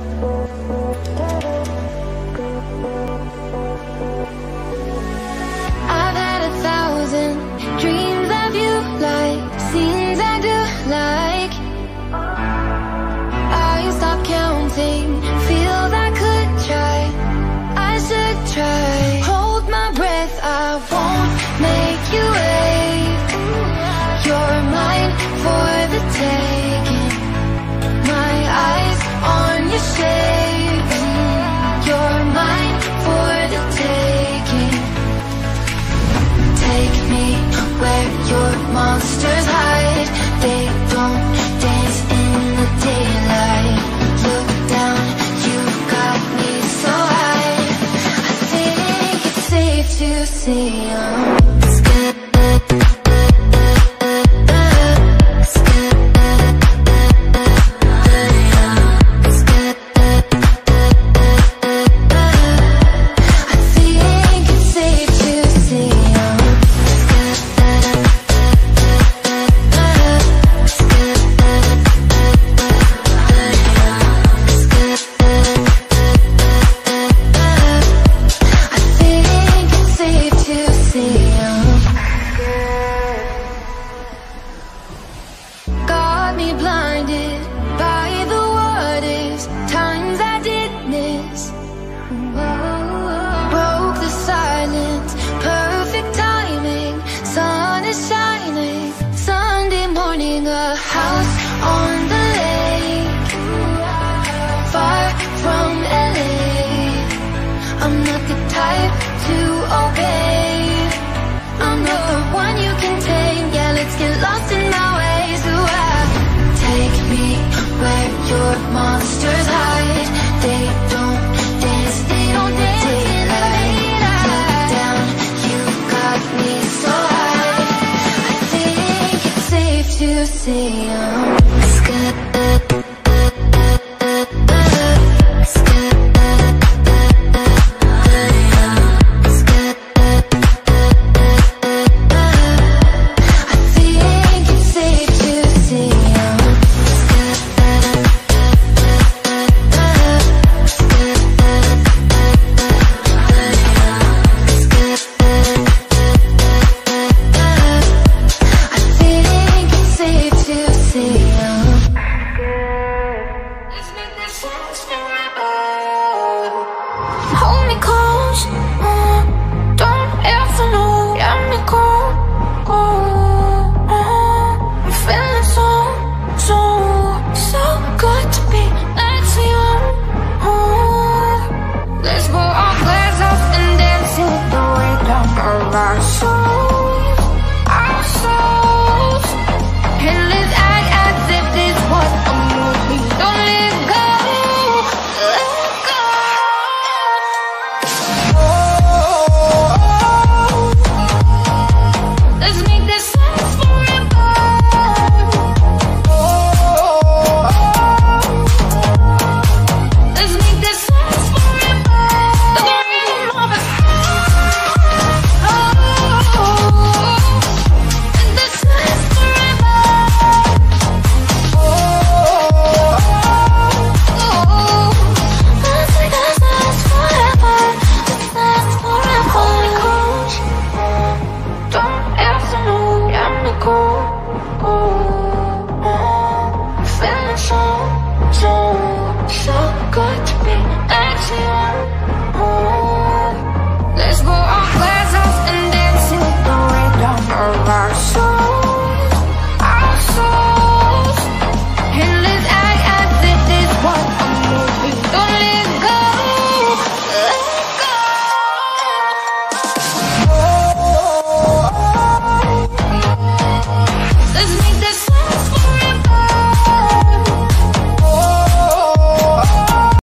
Thank. you see I'm scared. side. see you. my